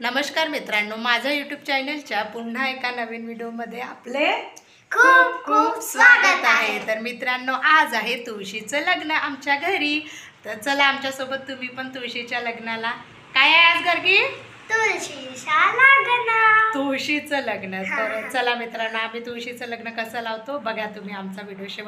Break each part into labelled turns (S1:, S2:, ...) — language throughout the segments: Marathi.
S1: नमस्कार मित्रांनो माझं यूट्यूब चॅनलच्या पुन्हा एका नवीन व्हिडिओमध्ये आपले
S2: खूप खूप स्वागत आहे.
S1: तर मित्रांनो आज आहे तुळशीचं लग्न आमच्या घरी. तर चला आमच्यासोबत तुम्ही पण तुळशीच्या लग्नाला. काय आहे आज गर्गी
S2: तुळशीचा लग्न.
S1: तुळशीचं लग्न. तर. चला मित्रांनो आम्ही तुळशीचं लग्न कसं लावतो? बघा तुम्ही आमचा व्हिडिओ शेवट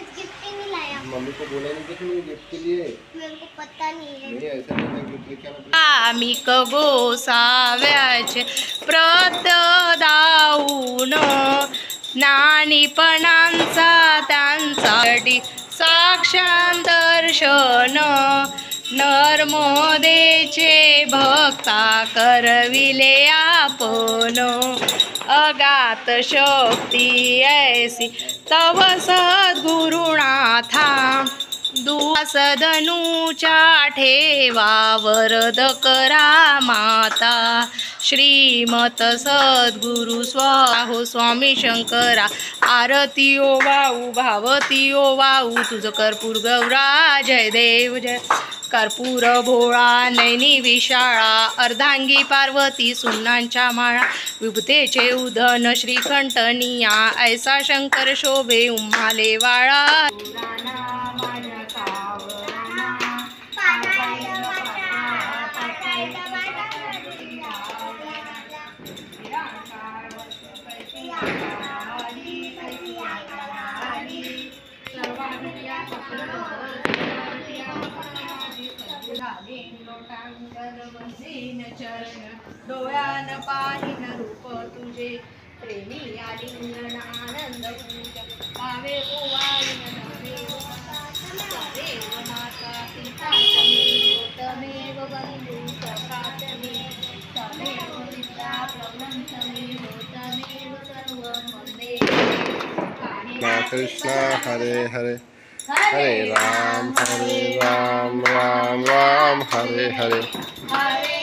S2: लाया
S3: मम्मी को बोला नहीं कि तुम गिफ्ट के लिए
S2: मेरे को पता नहीं है
S3: नहीं ऐसा नहीं मैं गिफ्ट लेके आना
S1: आम्ही गोसाव्याचे प्रत दाऊन ज्ञानीपणांचा त्यांचा साक्षात दर्श
S4: दर्शन नर्मदेचे भक्ता करविले आपण अगात शक्ती ऐसी तव सद्गुरुनाथा. दुसदनूच्या ठेवा वरद करा माता. श्रीमत सद्गुरु स्वाहो स्वामी शंकरा आरती ओ वाऊ भावती ओ वाऊ तुझं कर्पूर गौरा जय देव जय. कर्पूर भोळा नैनी विशाळा अर्धांगी पार्वती सुन्नांच्या माळा विभुतेचे उदन श्रीकंठनिया ऐसा शंकर शोभे उम्हाले वाळा. डोळ्यान पाहिन रूप तुझे प्रेमी आलिंगन आनंद ओवाळीन देव माता पिता तमेव बंधू तमेव पिता तमेव
S3: कृष्ण हरे हरे हरे राम हरे राम राम राम हरे हरे
S4: हरे